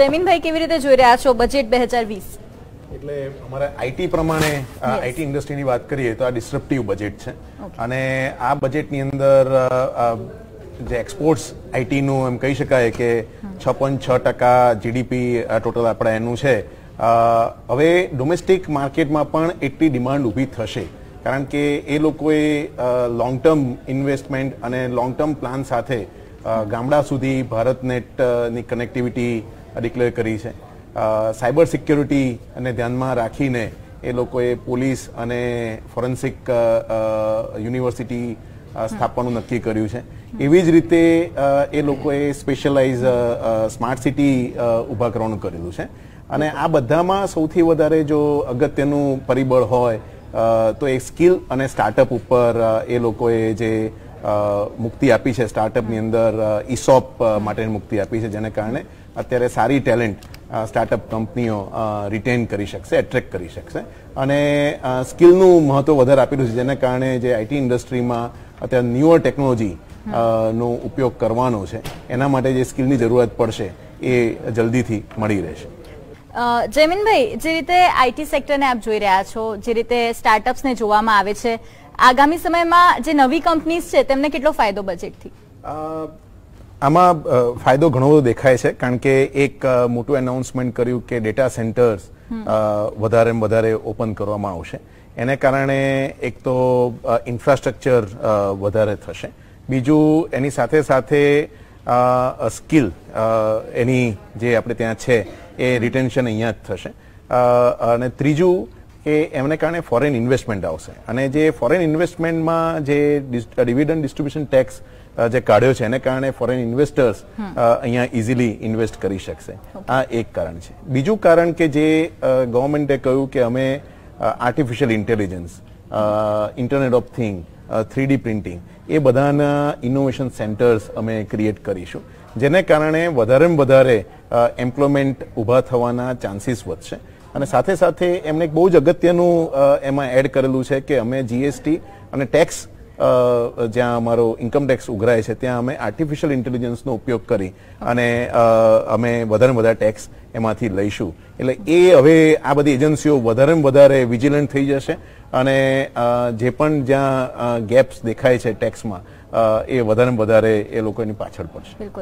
જમીનભાઈ કેવી રીતે જોઈ રહ્યા છો બજેટ બે હજાર વીસ? એટલે અમારે આઈટી પ્રમાણે આઈટી ઇન્ડસ્ટ્રીની વાત કરીએ તો આ ડિસ્ક્રિપ્ટિવ બજેટ છે. અને આ બજેટની અંદર જે એક્સપોર્ટ્સ આઈટીનું એમ કહી શકાય કે છ પોઈન્ટ છ ટકા જીડીપી ટોટલ આપણે એનું છે. હવે ડોમેસ્ટિક માર્કેટમાં પણ એટલી ડિમાન્ડ ઊભી થશે. કારણ કે એ લોકોએ લોંગ ટર્મ ઇન્વેસ્ટમેન્ટ અને લોંગ ટર્મ પ્લાન સાથે ગામડા સુધી ભારત નેટની કનેક્ટિવિટી ડિક્લેર કરી છે. સાયબર સિક્યોરિટી અને ધ્યાનમાં રાખીને એ લોકોએ પોલીસ અને ફોરેન્સિક યુનિવર્સિટી સ્થાપવાનું નક્કી કર્યું છે. એવી જ રીતે એ લોકોએ સ્પેશિયલાઇઝ સ્માર્ટ સિટી ઊભા કરવાનું કરેલું છે. અને આ બધામાં સૌથી વધારે જો અગત્યનું પરિબળ હોય તો એ સ્કિલ અને સ્ટાર્ટઅપ ઉપર એ લોકોએ જે મુક્તિ આપી છે. સ્ટાર્ટઅપની અંદર ઇસોપ માટેની મુક્તિ આપી છે, જેને કારણે અત્યારે સારી ટેલેન્ટ સ્ટાર્ટઅપ કંપનીઓ રિટેન કરી શકશે એટ્રેક્ટ કરી શકશે. અને સ્કિલનું મહત્વ વધારે આપેલું છે જેના કારણે જે આઈટી ઇન્ડસ્ટ્રીમાં અત્યારે ન્યુઅર ટેકનોલોજી નો ઉપયોગ કરવાનો છે એના માટે જે સ્કિલની જરૂરત પડશે એ જલ્દીથી મળી રહેશે. જયમીનભાઈ જે રીતે આઈટી સેક્ટરને આપ જોઈ રહ્યા છો જે રીતે સ્ટાર્ટઅપ્સને જોવામાં આવે છે આગામી સમયમાં જે નવી કંપનીઝ છે તેમને કેટલો ફાયદો બજેટથી આમાં ફાયદો ઘણો બધો દેખાય છે કારણ કે એક મોટું એનાઉન્સમેન્ટ કર્યું કે ડેટા સેન્ટર્સ વધારે વધારે ઓપન કરવામાં આવશે. એને કારણે એક તો ઇન્ફ્રાસ્ટ્રક્ચર વધારે થશે. બીજું એની સાથે સાથે સ્કિલ એની જે આપણે ત્યાં છે એ રિટેન્શન અહીંયા જ થશે. અને ત્રીજું કે એમને કારણે ફોરેન ઇન્વેસ્ટમેન્ટ આવશે. અને જે ફોરેન ઇન્વેસ્ટમેન્ટમાં જે ડિવિડન્ડ ડિસ્ટ્રીબ્યુશન ટેક્સ જે કાઢ્યો છે એને કારણે ફોરેન ઇન્વેસ્ટર્સ અહીંયા ઇઝીલી ઇન્વેસ્ટ કરી શકશે. આ એક કારણ છે. બીજું કારણ કે જે ગવર્મેન્ટે કહ્યું કે અમે artificial intelligence internet of thing three D printing એ બધાના ઇનોવેશન સેન્ટર્સ અમે ક્રિએટ કરીશું. જેને કારણે વધારે ને વધારે એમ્પ્લોયમેન્ટ ઊભા થવાના ચાન્સીસ વધશે. અને સાથે સાથે એમને એક બહુ જ અગત્યનું એમાં એડ કરેલું છે કે અમે જીએસટી અને ટેક્સ જ્યાં અમારો ઇન્કમ ટેક્સ ઉઘરાય છે, ત્યાં અમે આર્ટિફિશિયલ ઇન્ટેલિજન્સનો ઉપયોગ કરી અને અમે વધારે વધારે ટેક્સ એમાંથી લઈશું. એટલે એ હવે આ બધી એજન્સીઓ વધારે વધારે વિજિલન્ટ થઈ જશે અને જે પણ જ્યાં ગેપ્સ દેખાય છે ટેક્સમાં એ વધારે વધારે એ લોકોની પાછળ પડશે. બિલકુલ.